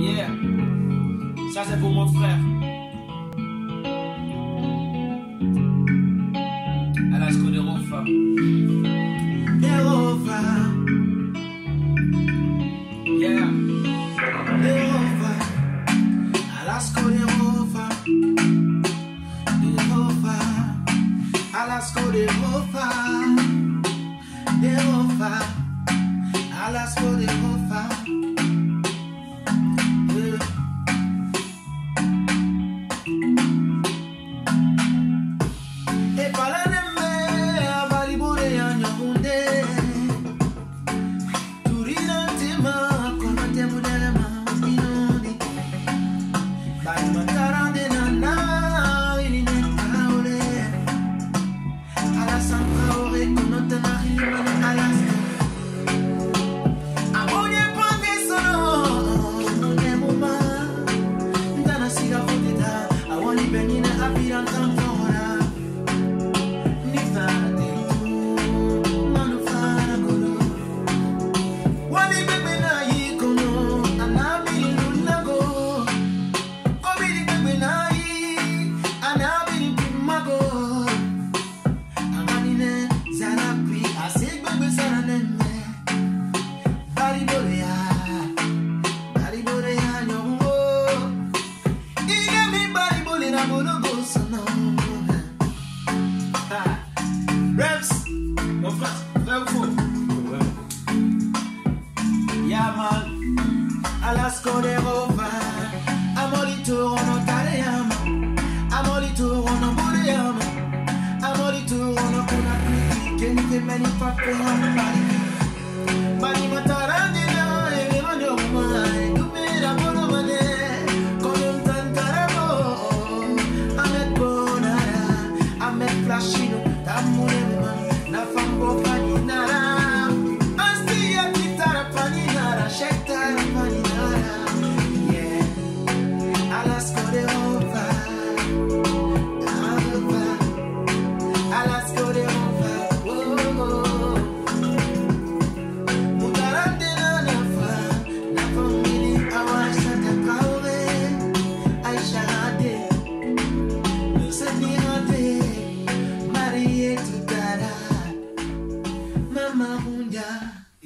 Yeah. Ça c'est pour mon frère. Alasko de Rofa. Derova, Yeah. Derova, Alasko Derova, Derova, Alasko Derova, Derova, Reps, no flat, no four. Yeah, man, Alaska de over. I'm only two on Otariam. I'm only two on Bodiam. I'm only two on a Kunakri. Can you get many fucking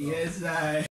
Yes, I.